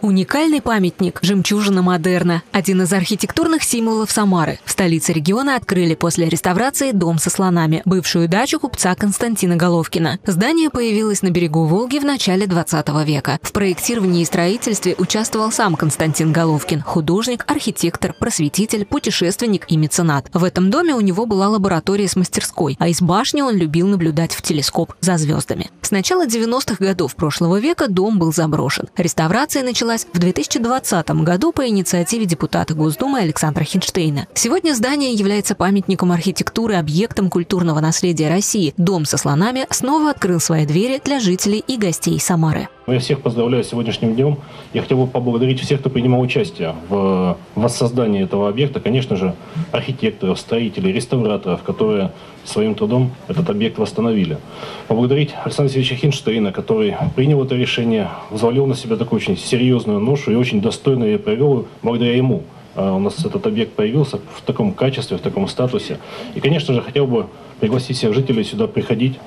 Уникальный памятник «Жемчужина модерна» – один из архитектурных символов Самары. В столице региона открыли после реставрации дом со слонами, бывшую дачу купца Константина Головкина. Здание появилось на берегу Волги в начале 20 века. В проектировании и строительстве участвовал сам Константин Головкин – художник, архитектор, просветитель, путешественник и меценат. В этом доме у него была лаборатория с мастерской, а из башни он любил наблюдать в телескоп за звездами. С начала 90-х годов прошлого века дом был заброшен. Реставрация началась началась в 2020 году по инициативе депутата Госдумы Александра Хинштейна. Сегодня здание является памятником архитектуры, объектом культурного наследия России. Дом со слонами снова открыл свои двери для жителей и гостей Самары. Я всех поздравляю с сегодняшним днем. Я хотел бы поблагодарить всех, кто принимал участие в воссоздании этого объекта. Конечно же, архитекторов, строителей, реставраторов, которые своим трудом этот объект восстановили. Поблагодарить Александра Сергеевича Хинштейна, который принял это решение, взвалил на себя такую очень серьезную ношу и очень достойно ее провел благодаря ему. А у нас этот объект появился в таком качестве, в таком статусе. И, конечно же, хотел бы пригласить всех жителей сюда приходить,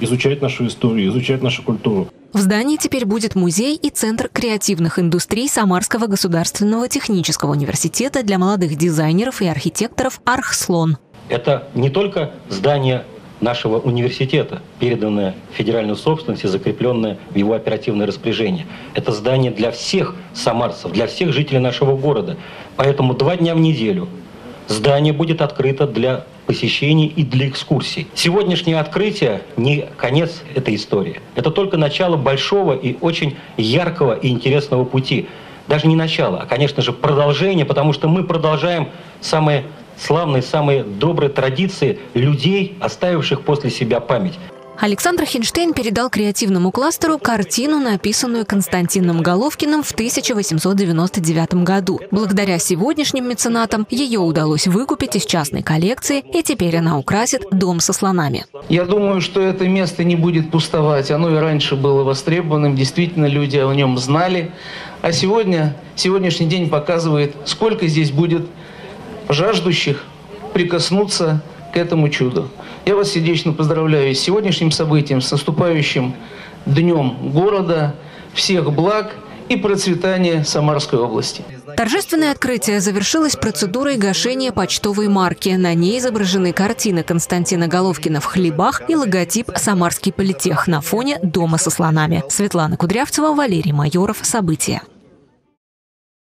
изучать нашу историю, изучать нашу культуру. В здании теперь будет музей и Центр креативных индустрий Самарского государственного технического университета для молодых дизайнеров и архитекторов «Архслон». Это не только здание нашего университета, переданное в федеральную собственность и закрепленное в его оперативное распоряжение. Это здание для всех самарцев, для всех жителей нашего города. Поэтому два дня в неделю здание будет открыто для посещений и для экскурсий. Сегодняшнее открытие не конец этой истории. Это только начало большого и очень яркого и интересного пути. Даже не начало, а, конечно же, продолжение, потому что мы продолжаем самые славные, самые добрые традиции людей, оставивших после себя память. Александр Хинштейн передал креативному кластеру картину, написанную Константином Головкиным в 1899 году. Благодаря сегодняшним меценатам ее удалось выкупить из частной коллекции, и теперь она украсит дом со слонами. Я думаю, что это место не будет пустовать. Оно и раньше было востребованным, действительно люди о нем знали. А сегодня, сегодняшний день показывает, сколько здесь будет жаждущих прикоснуться к этому чуду. Я вас сердечно поздравляю с сегодняшним событием, с наступающим днем города, всех благ и процветания Самарской области. Торжественное открытие завершилось процедурой гашения почтовой марки. На ней изображены картины Константина Головкина в хлебах и логотип «Самарский политех» на фоне дома со слонами. Светлана Кудрявцева, Валерий Майоров. События.